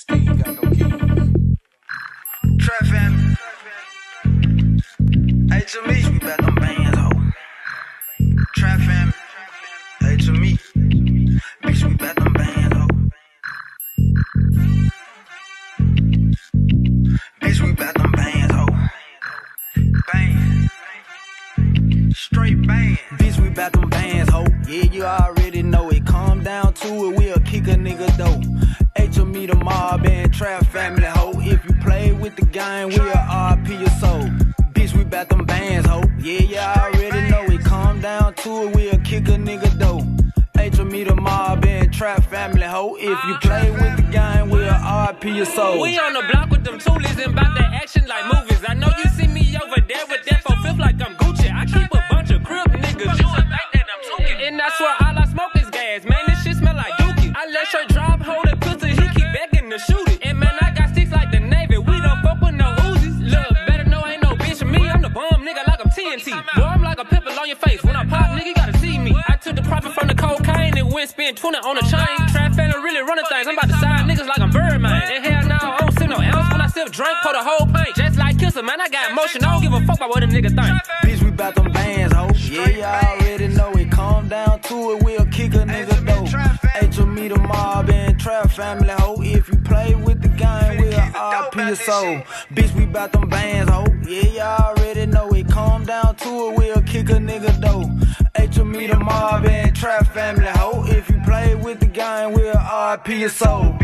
Steve got no keys. Trap family. Hey, to me, we got them bands, ho. Trap family. Hey, to me. Bitch, we got them bands, ho. Bitch, we got them bands, ho. Bang. Straight bang. Bitch, we bout them bands, ho. Yeah, you already know it. Calm down to it, we'll kick a nigga your soul. Bitch, we bout them bands, ho. Yeah, yeah, I already know it. Calm down to it, we'll kick a nigga though. HME the mob and trap family, ho. If you play with the gang, we'll RP your soul. We on the block with them toolies and bout that action like movies. I know you see me over there with that for fifth like I'm Gucci. I keep a bunch of crib niggas. You would think that I'm Tookie. And I swear all I smoke is gas. Man, this shit smell like dookie. I let straight drop, hold a pistol. He keep begging to shoot on your face. When I pop, nigga, you gotta see me. I took the profit from the cocaine and went spend 20 on a chain. Trap fan really running things. I'm about to side niggas like I'm Birdman. And hell no, I don't sip no ounce when I sip drink, pour the whole pint. Just like Kisser, man, I got emotion. I don't give a fuck about what a nigga think. Bitch, we bout them bands, ho. Yeah, y'all already know it. Calm down to it, we'll kick a nigga though. HME the mob and trap family, ho. If you play with the gang, RP your soul. Bitch, we bout them bands, ho. Yeah, y'all already know it. Calm down to it, we'll kick a nigga though. HME the mob and trap family, ho. If you play with the gang, we'll RP your soul.